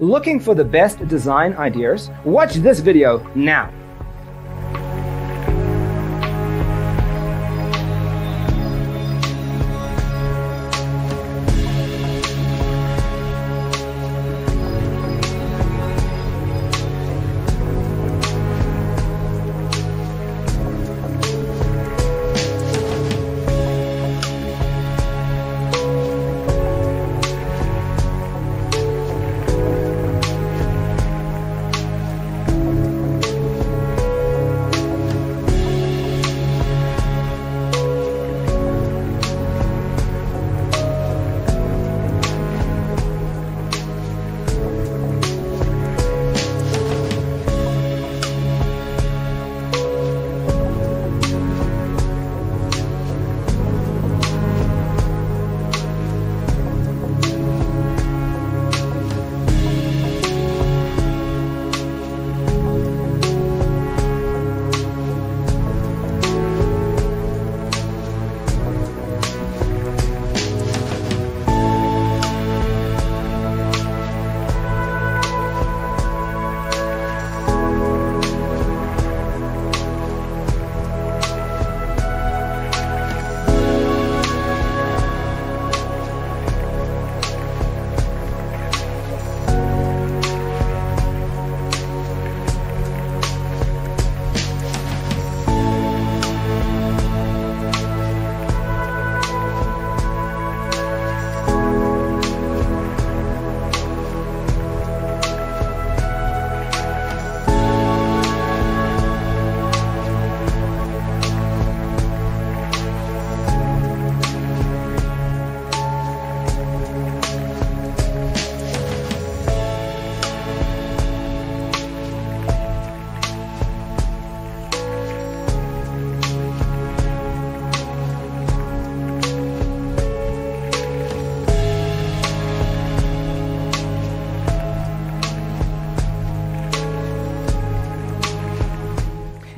Looking for the best design ideas? Watch this video now.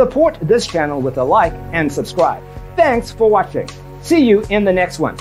Support this channel with a like and subscribe. Thanks for watching. See you in the next one.